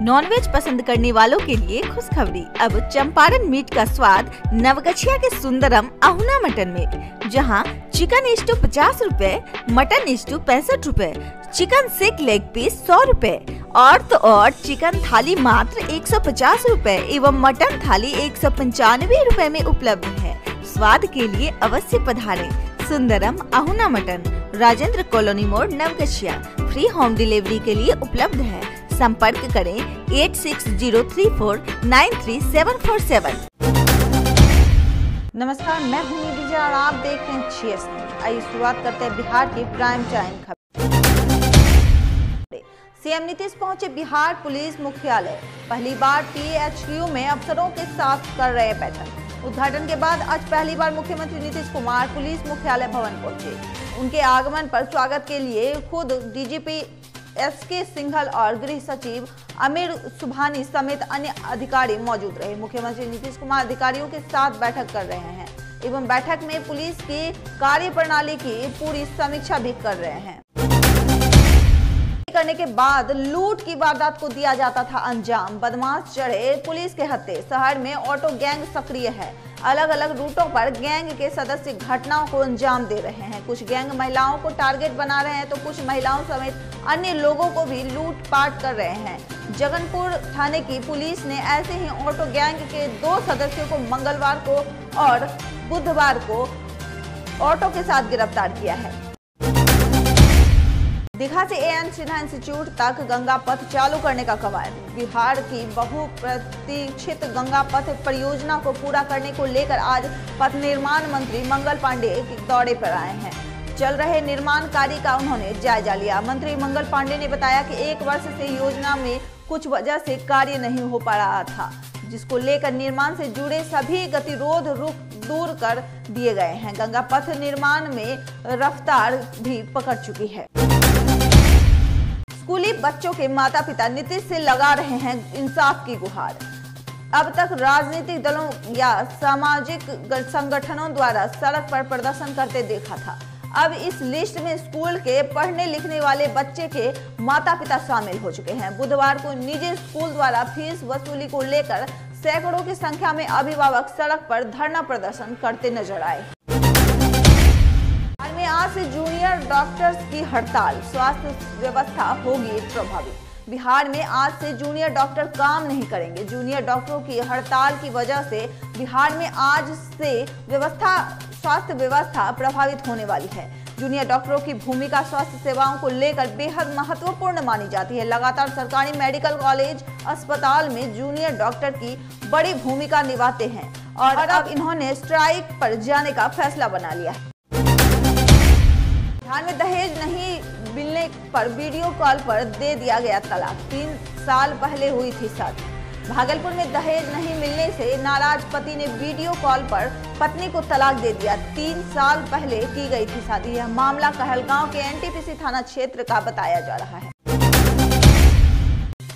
Nonveg पसंद करने वालों के लिए खुशखबरी। अब चंपारण मीट का स्वाद नवगछिया के सुंदरम अहुना मटन में जहाँ चिकन स्टू पचास रूपए, मटन स्टू पैंसठ रूपए, चिकन सिक लेग पीस सौ रूपए और तो और चिकन थाली मात्र एक सौ पचास रूपए एवं मटन थाली एक सौ पंचानवे रूपए में उपलब्ध है। स्वाद के लिए अवश्य पधारे। सुंदरम अहुना मटन, राजेंद्र कॉलोनी मोड़ नवगछिया फ्री होम डिलीवरी के लिए उपलब्ध है। संपर्क करें eight six zero three four nine three seven four seven नमस्कार, मैं हूँ विजय और आप देख रहे हैं छी आइए शुरुआत करते हैं बिहार की प्राइम टाइम खबर। सीएम नीतीश पहुँचे बिहार पुलिस मुख्यालय। पहली बार टीएचक्यू में अफसरों के साथ कर रहे बैठक। उद्घाटन के बाद आज पहली बार मुख्यमंत्री नीतीश कुमार पुलिस मुख्यालय भवन पहुँचे। उनके आगमन पर स्वागत के लिए खुद डीजीपी एस के सिंघल और गृह सचिव अमीर सुभानी समेत अन्य अधिकारी मौजूद रहे। मुख्यमंत्री नीतीश कुमार अधिकारियों के साथ बैठक कर रहे हैं, एवं बैठक में पुलिस की कार्य प्रणाली की पूरी समीक्षा भी कर रहे हैं। करने के बाद लूट की वारदात को दिया जाता था अंजाम। बदमाश चढ़े पुलिस के हत्थे। शहर में ऑटो गैंग सक्रिय है। अलग अलग रूटों पर गैंग के सदस्य घटनाओं को अंजाम दे रहे हैं। कुछ गैंग महिलाओं को टारगेट बना रहे हैं तो कुछ महिलाओं समेत अन्य लोगों को भी लूटपाट कर रहे हैं। जगनपुर थाने की पुलिस ने ऐसे ही ऑटो गैंग के दो सदस्यों को मंगलवार को और बुधवार को ऑटो के साथ गिरफ़्तार किया है। दीघा से एएन सिन्हा इंस्टीट्यूट तक गंगा पथ चालू करने का कवायद। बिहार की बहुप्रतीक्षित गंगा पथ परियोजना को पूरा करने को लेकर आज पथ निर्माण मंत्री मंगल पांडे दौरे पर आए हैं। चल रहे निर्माण कार्य का उन्होंने जायजा लिया। मंत्री मंगल पांडे ने बताया कि एक वर्ष से योजना में कुछ वजह से कार्य नहीं हो पा रहा था, जिसको लेकर निर्माण से जुड़े सभी गतिरोध रुक दूर कर दिए गए हैं। गंगा पथ निर्माण में रफ्तार भी पकड़ चुकी है। स्कूली बच्चों के माता पिता नीतीश से लगा रहे हैं इंसाफ की गुहार। अब तक राजनीतिक दलों या सामाजिक संगठनों द्वारा सड़क पर प्रदर्शन करते देखा था। अब इस लिस्ट में स्कूल के पढ़ने लिखने वाले बच्चे के माता पिता शामिल हो चुके हैं। बुधवार को निजी स्कूल द्वारा फ़ीस वसूली को लेकर सैकड़ों की संख्या में अभिभावक सड़क पर धरना प्रदर्शन करते नज़र आए। आज से जूनियर डॉक्टर्स की हड़ताल। स्वास्थ्य व्यवस्था होगी प्रभावित बिहार में आज से जूनियर डॉक्टर काम नहीं करेंगे। जूनियर डॉक्टरों की हड़ताल की वजह से बिहार में आज से व्यवस्था, स्वास्थ्य व्यवस्था प्रभावित होने वाली है। जूनियर डॉक्टरों की भूमिका स्वास्थ्य सेवाओं को लेकर बेहद महत्वपूर्ण मानी जाती है। लगातार सरकारी मेडिकल कॉलेज अस्पताल में जूनियर डॉक्टर की बड़ी भूमिका निभाते हैं और अब इन्होंने स्ट्राइक पर जाने का फैसला बना लिया है। बिहार में दहेज नहीं मिलने पर, वीडियो कॉल पर दे दिया गया तलाक। तीन साल पहले हुई थी शादी भागलपुर में दहेज नहीं मिलने से नाराज़ पति ने वीडियो कॉल पर पत्नी को तलाक दे दिया। तीन साल पहले की गई थी शादी। यह मामला कहलगांव के एनटीपीसी थाना क्षेत्र का बताया जा रहा है।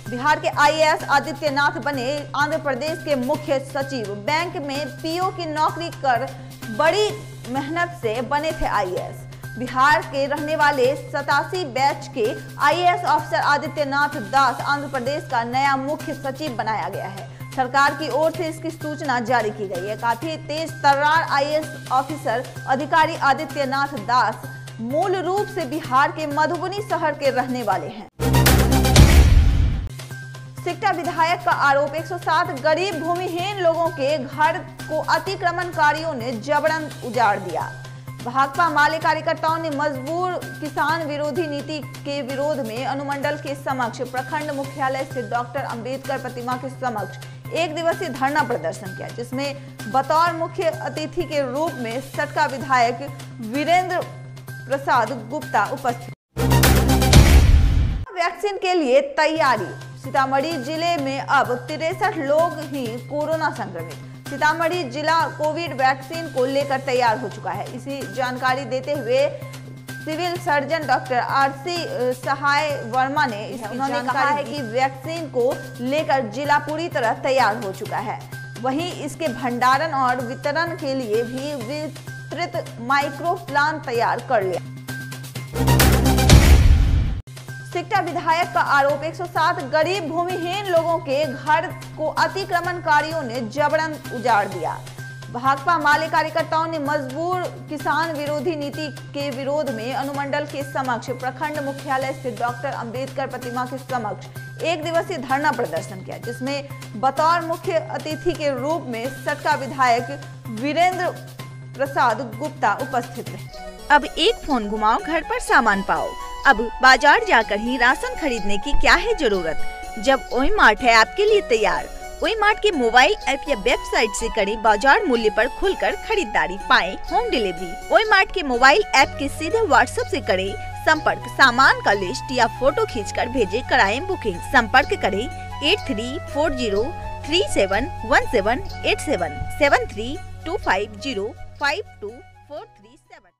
बिहार के आईएएस आदित्यनाथ बने। आंध्र प्रदेश के मुख्य सचिव। बैंक में पीओ की नौकरी कर बड़ी मेहनत से बने थे आईएएस। बिहार के रहने वाले सतासी बैच के आईएएस ऑफिसर आदित्यनाथ दास आंध्र प्रदेश का नया मुख्य सचिव बनाया गया है। सरकार की ओर से इसकी सूचना जारी की गई है। काफ़ी तेज तर्रार आईएएस ऑफिसर अधिकारी आदित्यनाथ दास मूल रूप से बिहार के मधुबनी शहर के रहने वाले हैं। सिकटा विधायक का आरोप 107 गरीब भूमिहीन लोगों के घर को अतिक्रमणकारियों ने जबरन उजाड़ दिया। भाकपा माले कार्यकर्ताओं ने मजबूर किसान विरोधी नीति के विरोध में अनुमंडल के समक्ष प्रखंड मुख्यालय स्थित डॉक्टर अंबेडकर प्रतिमा के समक्ष एक दिवसीय धरना प्रदर्शन किया, जिसमें बतौर मुख्य अतिथि के रूप में सटका विधायक वीरेंद्र प्रसाद गुप्ता उपस्थित। वैक्सीन के लिए तैयारी, सीतामढ़ी ज़िले में अब तिरसठ लोग ही कोरोना संक्रमित। सीतामढ़ी जिला कोविड वैक्सीन को लेकर तैयार हो चुका है। इसी जानकारी देते हुए civil surgeon doctor RC Sahay Verma ने उन्होंने कहा है कि वैक्सीन को लेकर जिला पूरी तरह तैयार हो चुका है। वहीं इसके भंडारण और वितरण के लिए भी विस्तृत माइक्रो प्लान तैयार कर लिया। सिकटा विधायक का आरोप 107 गरीब भूमिहीन लोगों के घर को अतिक्रमणकारियों ने जबरन उजाड़ दिया। भाकपा माले कार्यकर्ताओं ने मजबूर किसान विरोधी नीति के विरोध में अनुमंडल के समक्ष, प्रखंड मुख्यालय स्थित डॉक्टर अंबेडकर प्रतिमा के समक्ष एक दिवसीय धरना प्रदर्शन किया, जिसमें बतौर मुख्य अतिथि के रूप में सटका विधायक वीरेंद्र प्रसाद गुप्ता उपस्थित रहे। अब एक फ़ोन घुमाओ, घर पर सामान पाओ। अब बाज़ार जाकर ही राशन खरीदने की क्या है ज़रूरत? जब ओई मार्ट है आपके लिए तैयार। ओई मार्ट के मोबाइल ऐप या वेबसाइट से करें बाज़ार मूल्य पर खुलकर खरीदारी। पाए होम डिलीवरी। ओई मार्ट के मोबाइल ऐप के सीधे व्हाट्सएप से करें संपर्क। सामान का लिस्ट या फ़ोटो खींचकर भेजे, कराए बुकिंग। संपर्क करें eight three four zero three seven one seven eight seven. Seven three two five zero five two four three.